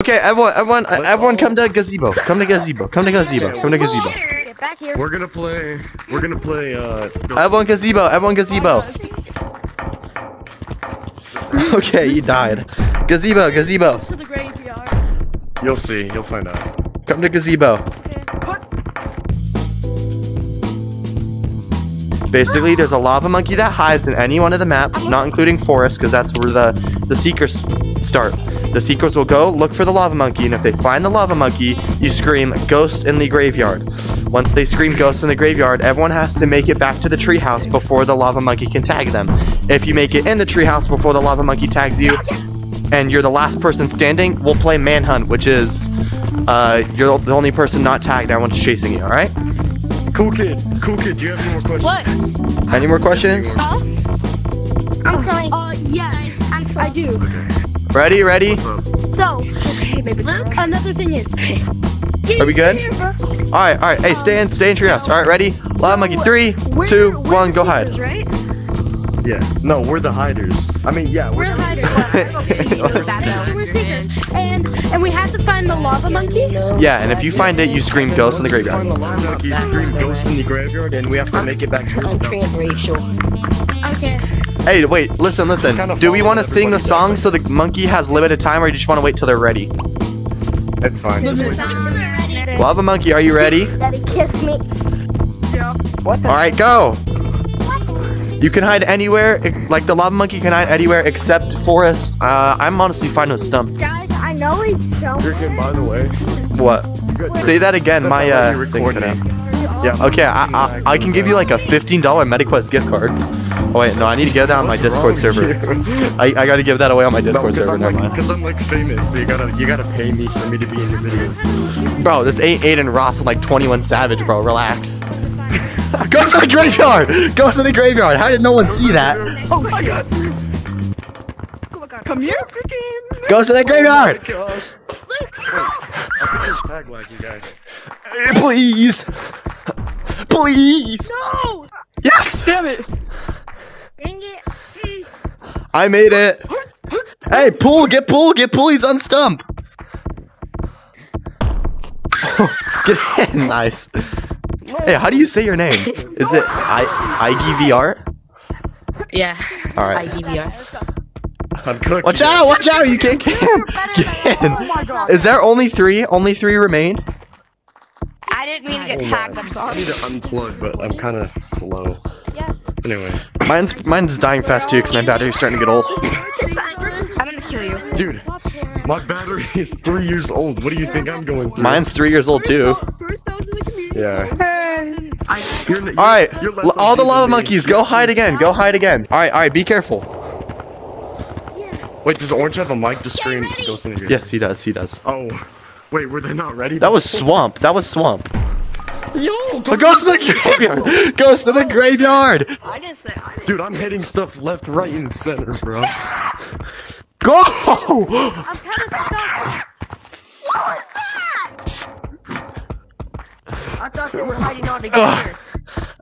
Okay, everyone, everyone, uh, everyone, come to gazebo. Come to gazebo. Come to gazebo. Come to gazebo. Get back here. We're gonna play. We're gonna play. Uh. Everyone gazebo. Everyone gazebo. Okay, you died. Gazebo. Gazebo. To the graveyard. You'll see. You'll find out. Come to gazebo. Basically, there's a lava monkey that hides in any one of the maps, not including forest, because that's where the the seekers start. The seekers will go look for the lava monkey, and if they find the lava monkey, you scream "Ghost in the graveyard." Once they scream "Ghost in the graveyard," everyone has to make it back to the treehouse before the lava monkey can tag them. If you make it in the treehouse before the lava monkey tags you, and you're the last person standing, we'll play manhunt, which is uh, you're the only person not tagged. Everyone's chasing you. All right. Cool kid. Cool kid. Do you have any more questions? What? Any more questions? Huh? I'm coming. Uh, yeah, I'm so. I do. Ready? Ready? So, Okay, baby. Luke, another thing is. Are we good? All right. All right. Hey, stay in. Stay in treehouse. All right. Ready? Lava monkey. Three, We're- two, we're one. Go hide. Right? Yeah. No, we're the hiders. I mean, yeah. We're We're. the hiders. so we're seekers, and and we have to find the lava monkey. Yeah. And if you find it, you scream "Ghost in the Find graveyard." the lava monkey. Scream ghost in the graveyard, and we have to make it back here. I'm transracial. Okay. Hey, wait. Listen. Listen. Kinda Do we want to sing the song so the monkey has limited time, or you just want to wait till they're ready? That's fine. Lava monkey, are you ready? Daddy, kiss me. All right. Go. You can hide anywhere. Like the lava monkey can hide anywhere except forest. Uh, I'm honestly fine with stump. Guys, I know he's so. Drinking, by the way. What? Good. Say that again. That's My uh. you thing record cut out. Yeah. Okay, I, I, I can give you like a $15 MetaQuest gift card. Oh wait, no, I need to get that on my Discord server. I, I gotta give that away on my Discord No, server, I'm never like, mind. Because I'm like famous, so you gotta you gotta pay me for me to be in your videos. Bro, this ain't Adin Ross and like 21 Savage, bro, relax. Go to the graveyard! Go to the graveyard! How did no one see that? Oh my god! Come here. Go to the graveyard! Gosh. Wait, I think there's tag lag, you guys. Eh, Please! Please! No. Yes! Damn it. Dang it. I made it! Hey, pull, get pull, get pull, he's on stump! get in, nice. Hey, how do you say your name? Is it I IGVR? Yeah. Alright. IDVR. I'm cooked. Watch you guys. out, watch out, you can't get in! Get in! Oh my god. Is there only three? Only three remain? I didn't mean to get Hold tagged. I'm sorry. I need to unplug, but I'm kind of slow. Yeah. Anyway, Mine's mine's dying fast too because my battery's starting to get old. I'm gonna kill you. dude, my battery is three years old. What do you think I'm going through? Mine's three years old too. First I was in the community. Yeah. You're, you're, All right, you're less l- all the lava monkeys, go hide again. Go hide again. All right, all right, be careful. Wait, does Orange have a mic to scream? Ghost in the Yes, he does. He does. Oh, wait, were they not ready? That was swamp. That was swamp. Yo, Go to the graveyard. Goes to the graveyard. I didn't say. I didn't. dude, I'm hitting stuff left, right, and center, bro. Go. I'm kind of stuck. What was that? I thought they were hiding all together. Ugh.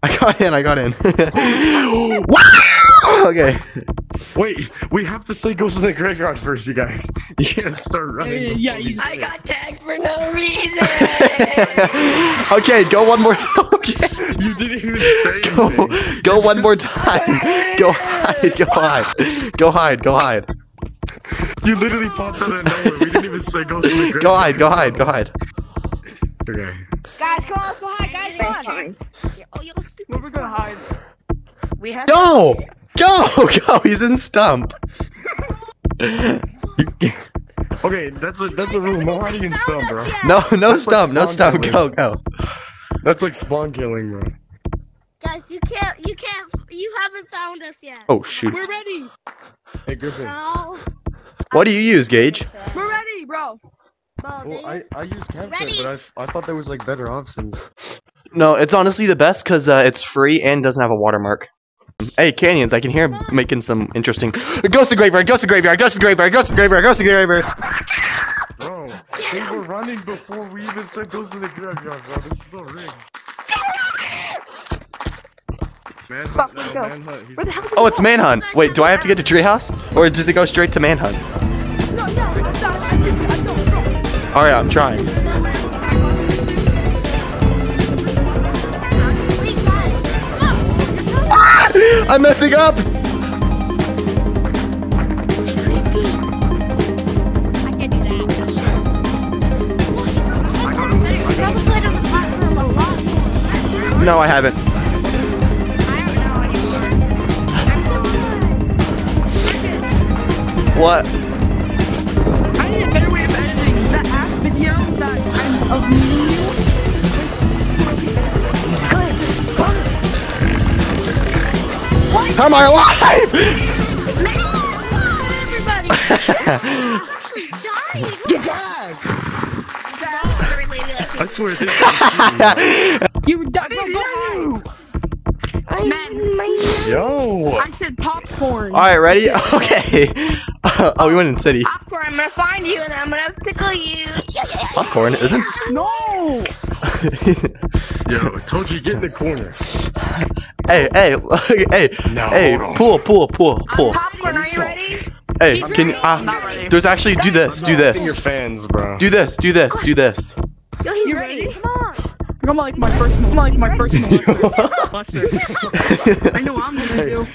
I got in. I got in. Okay. Wait, we have to say Ghost in the Graveyard first, you guys. You can't start running. Uh, yeah, you- I got tagged for no reason. okay, go one more. Okay. You didn't even say Go, anything. go one more time. Go hide. Go hide. Go hide. Go hide. You literally popped out of nowhere. We didn't even say Ghost in the Graveyard. Go hide. Go hide. Go hide. Okay. Guys, come on, let's go hide. Guys, come on. Fine. Oh, you're stupid. Where we gonna hide? We have. Go. Go. Go. He's in stump. Okay, that's a that's a rule. No hiding in stump, bro. No. No That's like stump. No spawn stump. Go. Go. That's like spawn killing, bro. Guys, you can't. You can't. You haven't found us yet. Oh shoot. We're ready. Hey Griffin. No. What do you use, Gage? We're ready, bro. Bro, Well, I I use CapCut, Ready? but I thought there was like better options. No, it's honestly the best because uh, it's free and doesn't have a watermark. Hey, Canyons, I can hear him making some interesting. Goes to graveyard, goes to graveyard, goes to graveyard, goes to graveyard, goes to graveyard. Bro, they were running before we even said Ghost in the Graveyard, bro. This is so rigged. Manhunt, no, manhunt. He's Where the hell? Oh, it's manhunt. Wait, do I have to get to treehouse, or does it go straight to manhunt? No, no, I'm. I did. I don't. All right, I'm trying. I'm messing up. No, I haven't. do that. That I'm of me. Am I alive? Everybody. actually dying. I swear this is cheating. You were done. Bro, go hide. Yo! I said popcorn. All right, ready? Okay. oh, we went in city. Popcorn, I'm gonna find you and I'm gonna tickle you. Popcorn isn't. No. Yo, told you get in the corner. hey, hey, hey, No, hey! hold on. Pull, pull, pull, pull. Popcorn, are you ready? Hey, can you? Not Ah, there's actually do this, do I'm this, your fans, bro. do this, do this, do this. Yo, he's You ready. ready? Come on. I'm like my first. I'm like my first molester. I know what I'm gonna do.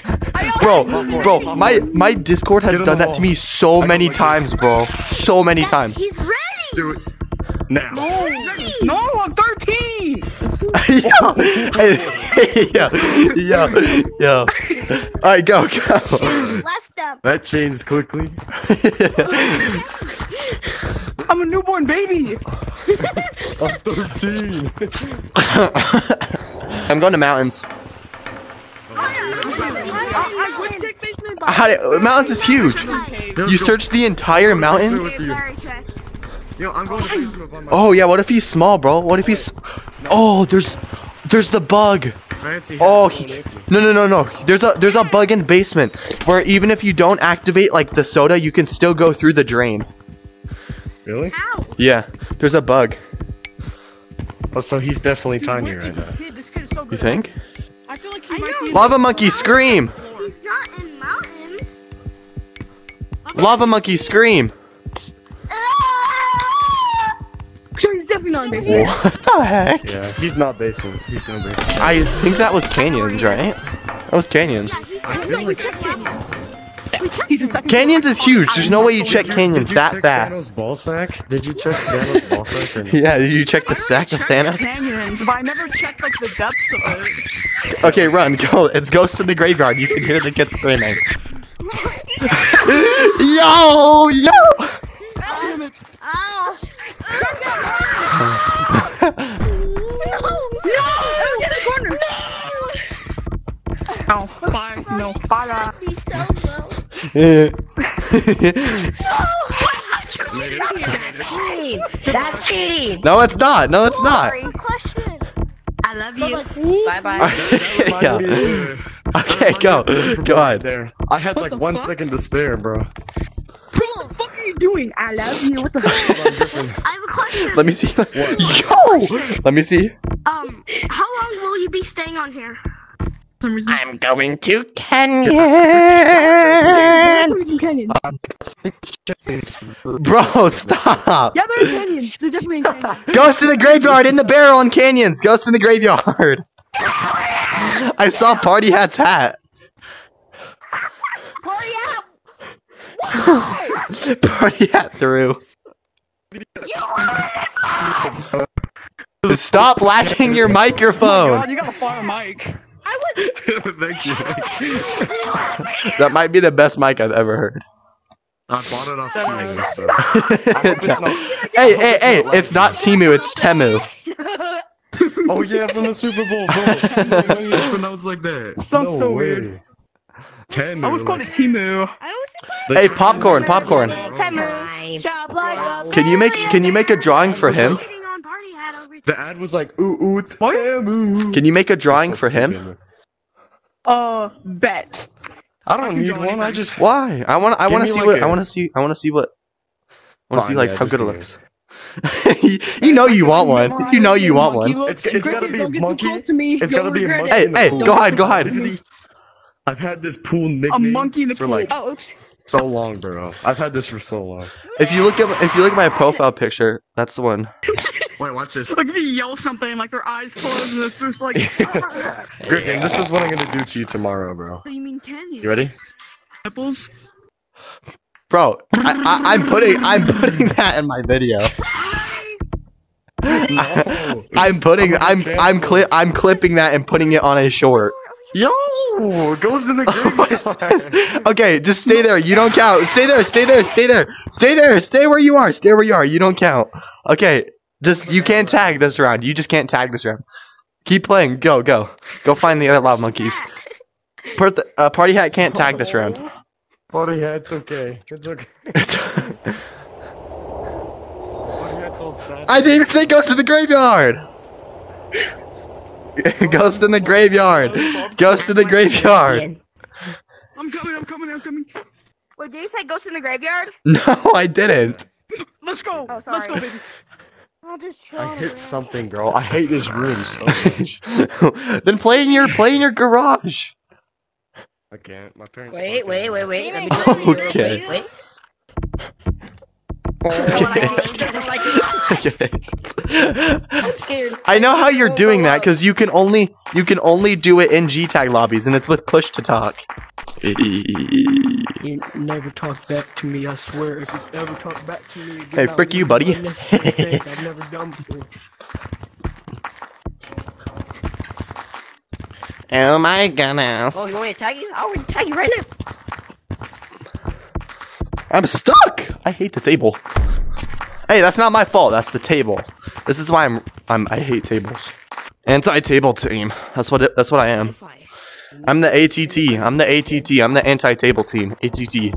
Bro, bro, my my Discord has done that to me so I many times, bro. So many times. He's ready. Do it. Now. No, no, I'm 13. yeah, yeah, yeah. All right, go, go. Left them. That changed quickly. I'm a newborn baby. I'm 13. I'm going to mountains. I, I would check basement, but How do, mountains is huge. You searched the entire mountains? With you. Very check. Yo, I'm going to basement by my Oh yeah, what if he's small, bro? What if he's? Oh, there's, there's the bug. Oh, he, no, no, no, no. There's a there's a bug in basement where even if you don't activate like the soda, you can still go through the drain. Really? How? Yeah, there's a bug. Oh, so he's definitely Dude, tiny right now. kid? This kid is so good. You think? I feel like he I might know. be. Lava monkey scream! He's not in mountains. Lava monkey scream! Ah! Sure, he's definitely not in basement. What the heck? Yeah, he's not basement. He's no basement. I think that was canyons, right? That was canyons. Yeah, he's I feel we like. Canyons is huge. There's no way you check canyons did you that check fast. Thanos' ball sack? Did you check Thanos' ball sack? Yeah, did you check the sack of Thanos? Canyons, but I never checked like the depths of it. Okay, run, go. It's Ghost in the Graveyard. You can hear the kids screaming. yo, yo! Damn Ow. No! Get the corner! Ow. Oh, bye. No. Bye. bye. He's so low. That's cheating. no, it's not. No, it's not. Question. I love you. Bye bye. yeah. Okay, go. Go ahead. There. I had What like the one fuck? second to spare, bro. What the fuck are you doing? I love you. What the fuck? I have a question. Let me see. Yo! Let me see. Um, how long will you be staying on here? Some reason. I'm going to Canyon. There's. Bro, stop. Yeah, they're in canyons. They're definitely in canyons. Ghost in the graveyard in the barrel in canyons. Ghost in the graveyard. I saw Party Hat's hat. Hurry up! Party Hat through. Stop lacking your oh God, microphone. you got a fire mic. I would. Thank you. That might be the best mic I've ever heard. I bought it off Temu, so. hey, hey, hey! It's not Timu. It's Temu. Oh yeah, from the Super Bowl, bro. It's pronounced like that. Sounds no so way. weird. Temu. I was called a like, Timu. I was the Hey, popcorn, popcorn. Time. Shop like a Can you make Can you make a drawing for him? Sitting on party hat over The ad was like, ooh, ooh, it's What? Temu. Can you make a drawing for him? Uh, bet. I I don't can need draw one. I just. Why? I want I want to see like what I a- want to see. I want to see what. I want to see like yeah, how good it looks. you know you want one. You know you want one. It's- it's gotta be monkey. too close to me. It's You'll gotta be a monkey it. Hey, hey, go pool. ahead, go ahead. Literally, I've had this pool A nickname monkey in the for pool. like Oh, oops. So long, bro. I've had this for so long. If you look at if you look at my profile picture, that's the one. Wait, watch this. Like if you yell something, like their eyes close, and it's just like. Ah! Griffin, this is what I'm gonna do to you tomorrow, bro. What do you mean, can you? You ready? Nipples? Bro, I, I, I'm putting I'm putting that in my video. No. I'm putting I'm I'm cli- I'm clipping that and putting it on a short. Yo, goes in the what is this? Okay, just stay there. You don't count. Stay there. Stay there. Stay there. Stay there. Stay where you are. Stay where you are. You don't count. Okay, just you can't tag this round. You just can't tag this round. Keep playing. Go go go. Find the other lava monkeys. Per- uh, party hat can't tag this round. Party yeah, it's okay. It's okay. It's- Buddy, that's so sad. I didn't even say ghost in the graveyard. ghost in the graveyard. Ghost in the graveyard. I'm coming, I'm coming, I'm coming. Wait, did you say ghost in the graveyard? No, I didn't. Let's go! Oh, Let's go, sorry. baby! I'll just chill. I on hit something, girl. I hate this room so much. then play in your play in your garage. I can't. My parents. Wait, wait, wait, wait. Let me Damn do it. it. Okay. Wait. Okay. I'm scared. I know how you're doing that because you can only you can only do it in G tag lobbies and it's with push to talk. You never talk back to me, I swear. If you ever talk back to me again, Hey, I'll frick you, buddy. I've never done before. oh my goodness. Oh, you want me to tag you? I'll tag you right now. I'm stuck. I hate the table. Hey, that's not my fault. That's the table. This is why I'm I'm I hate tables. Anti-table team. That's what it, that's what I am. I'm the ATT. I'm the ATT. I'm the anti-table team. ATT.